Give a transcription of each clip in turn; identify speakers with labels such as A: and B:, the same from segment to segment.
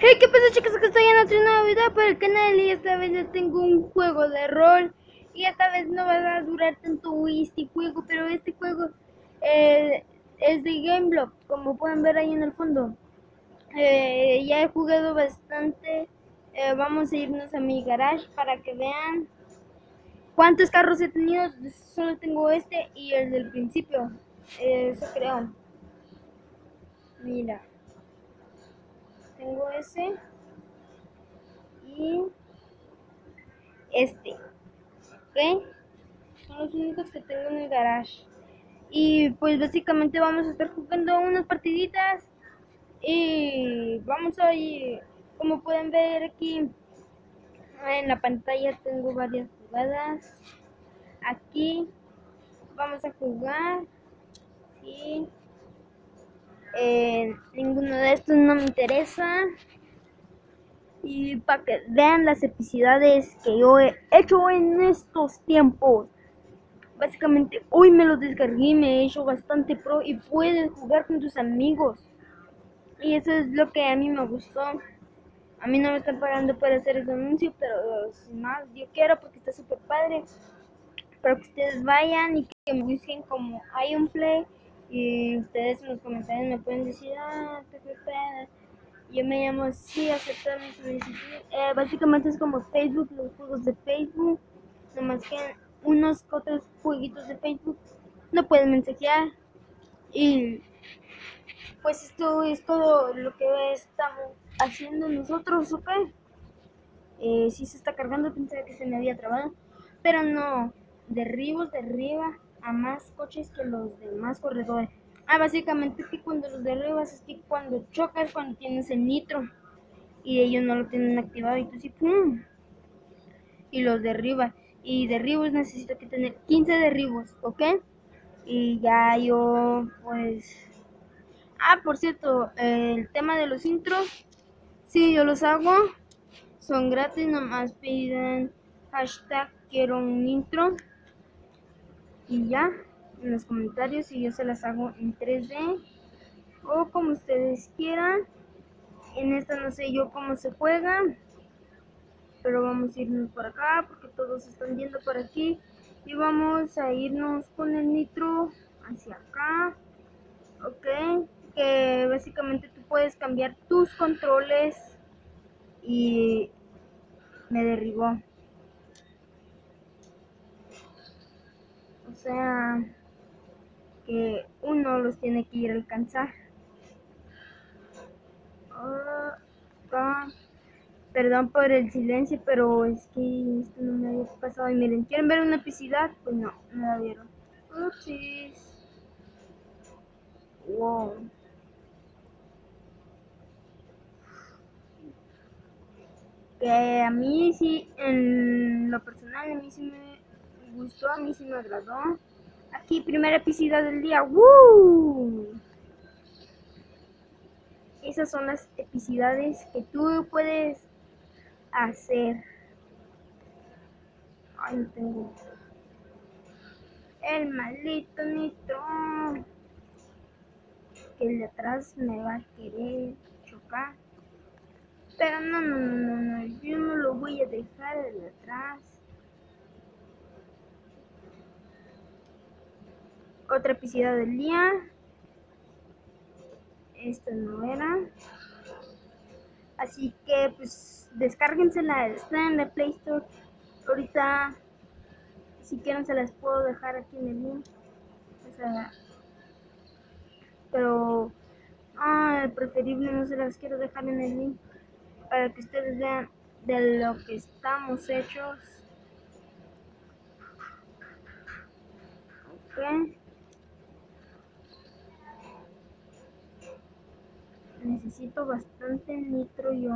A: Hey, ¿qué pasa chicos? Acá estoy en otro nuevo video para el canal y esta vez ya tengo un juego de rol y esta vez no va a durar tanto este juego, pero este juego eh, es de Gameblock, como pueden ver ahí en el fondo. Eh, ya he jugado bastante, eh, vamos a irnos a mi garage para que vean cuántos carros he tenido, solo tengo este y el del principio, eso creo. Mira tengo ese. Y este. Ok son los únicos que tengo en el garage. Y pues básicamente vamos a estar jugando unas partiditas. Y vamos a ir como pueden ver aquí en la pantalla tengo varias jugadas. Aquí vamos a jugar. Y eh, ninguno de estos no me interesa. Y para que vean las epicidades que yo he hecho en estos tiempos. Básicamente hoy me lo descargué, me he hecho bastante pro y puedes jugar con tus amigos. Y eso es lo que a mí me gustó. A mí no me están pagando por hacer ese anuncio, pero sin más, yo quiero porque está súper padre. Para que ustedes vayan y que me busquen como un play y ustedes en los comentarios me pueden decir, ah, qué pedo. Yo me llamo así, aceptar mi solicitud. Eh, básicamente es como Facebook, los juegos de Facebook. Nomás que unos otros jueguitos de Facebook no pueden mensajear. Y pues esto es todo lo que estamos haciendo nosotros, ¿ok? Eh, si se está cargando, pensaba que se me había trabado. Pero no, derribos de arriba a más coches que los demás corredores. Ah, básicamente que cuando los derribas es que cuando chocas, cuando tienes el nitro y ellos no lo tienen activado y tú sí, ¡pum! Y los derribas. Y derribos necesito que tener 15 derribos, ¿ok? Y ya yo, pues... Ah, por cierto, el tema de los intros, sí, yo los hago. Son gratis, nomás piden hashtag quiero un intro y ya en los comentarios y yo se las hago en 3D o como ustedes quieran. En esta no sé yo cómo se juega, pero vamos a irnos por acá porque todos están viendo por aquí y vamos a irnos con el nitro hacia acá. Ok, que básicamente tú puedes cambiar tus controles y me derribó. Sea, que uno los tiene que ir a alcanzar. perdón por el silencio, pero es que esto no me había pasado. Y miren, ¿quieren ver una epicidad? Pues no, no la vieron. Upsis. Wow. Que a mí sí, en lo personal, a mí sí me gustó, a mí sí me agradó. Aquí, primera epicidad del día. ¡Woo! Esas son las epicidades que tú puedes hacer. Ay, no tengo. El maldito nitro. Que el de atrás me va a querer chocar. Pero no, no, no, no, no. Yo no lo voy a dejar el de atrás. Otra epicidad del día. Esto no era. Así que pues descárguensela, está en la Play Store. Ahorita si quieren se las puedo dejar aquí en el link. pero ah, preferible no se las quiero dejar en el link para que ustedes vean de lo que estamos hechos. Okay. Necesito bastante nitro yo.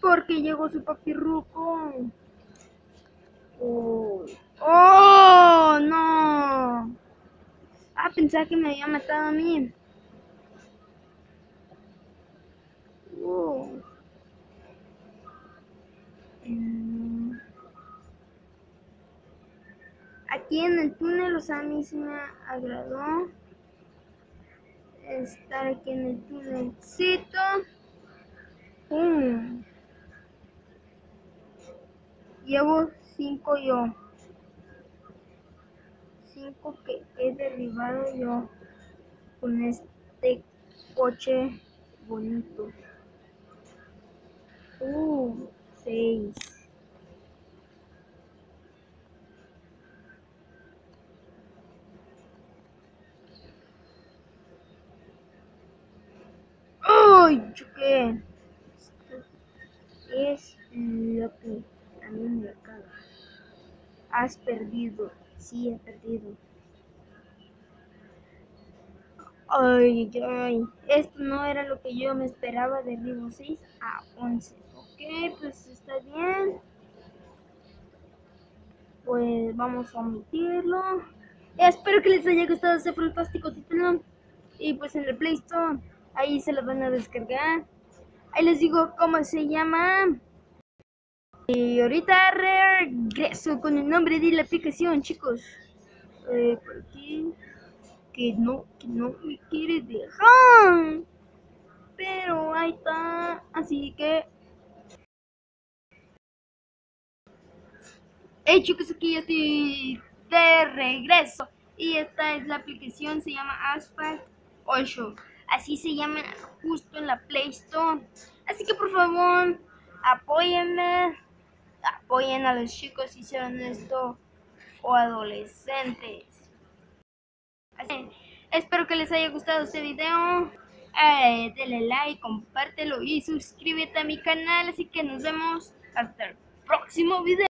A: Porque llegó su papirruco. Oh, oh, no. Ah, pensaba que me había matado a mí. Oh. Aquí en el túnel, o sea, a mí se me agradó estar aquí en el turroncito. Um. Llevo cinco yo. Cinco que he derribado yo con este coche bonito. Uh, 6. ¡Ay! Choqué. es lo que a mí me caga. Has perdido. Sí, he perdido. Ay, ay, esto no era lo que yo me esperaba de vivo 6 a 11. Ok, pues está bien. Pues vamos a omitirlo. Espero que les haya gustado este fantástico título. Y pues en el Play Store, ahí se lo van a descargar. Ahí les digo cómo se llama. Y ahorita regreso con el nombre de la aplicación, chicos. Eh, por aquí. Que no, que no me quiere dejar. Pero ahí está. Así que. Hey chicos, aquí ya estoy de regreso. Y esta es la aplicación, se llama Asphalt 8. Así se llama justo en la Play Store. Así que por favor, apóyenme apoyen a los chicos si sean esto o adolescentes. Así, espero que les haya gustado este video. Eh, denle like, compártelo y suscríbete a mi canal. Así que nos vemos hasta el próximo video.